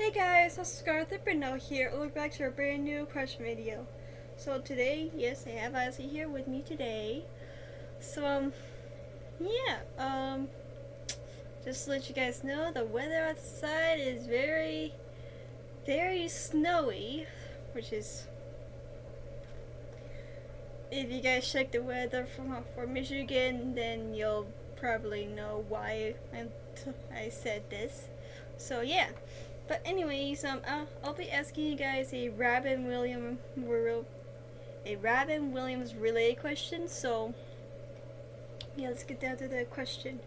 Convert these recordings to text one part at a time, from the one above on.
Hey guys, is Scarlet Brindle here. Welcome back to a brand new question video. So today, yes, I have Ozzy here with me today. So um, yeah, um, just to let you guys know, the weather outside is very, very snowy, which is. If you guys check the weather for for Michigan, then you'll probably know why I said this. So yeah. But anyways, um, I'll, I'll be asking you guys a Robin Williams, a Robin Williams relay question. So yeah, let's get down to the question.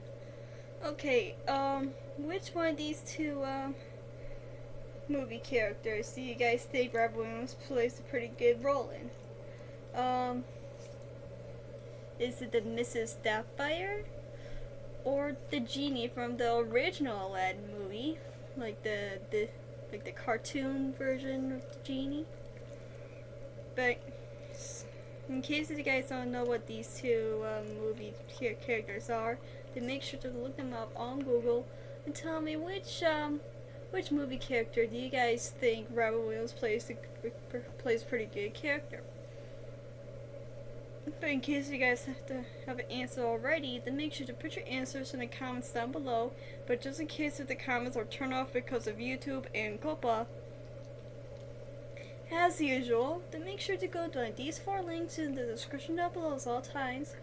Okay, um, which one of these two um movie characters do you guys think Robin Williams plays a pretty good role in? Um, is it the Mrs. Doubtfire? or the genie from the original Aladdin movie, like the the like the cartoon version of the genie. But in case you guys don't know what these two um, movie characters are, then make sure to look them up on Google and tell me which um, which movie character do you guys think Robin Williams plays a, plays pretty good character. But in case you guys have to have an answer already, then make sure to put your answers in the comments down below. But just in case if the comments are turned off because of YouTube and COPPA, as usual, then make sure to go to these four links in the description down below at all times,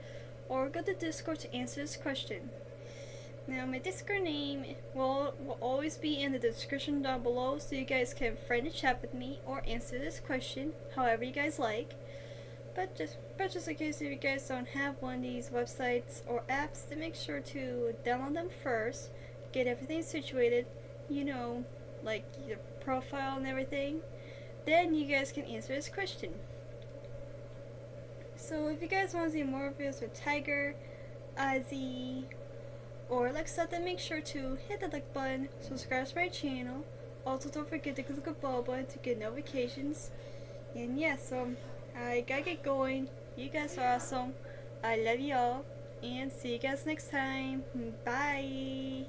or go to Discord to answer this question. Now my Discord name will, will always be in the description down below so you guys can friend and chat with me or answer this question however you guys like. But just, but just in case if you guys don't have one of these websites or apps, then make sure to download them first, get everything situated, you know, like your profile and everything. Then you guys can answer this question. So if you guys want to see more videos with Tiger, Ozzy, or Alexa, then make sure to hit the like button, subscribe to my channel. Also, don't forget to click the bell button to get notifications. And yeah, so I gotta get going. You guys are awesome. I love y'all. And see you guys next time. Bye.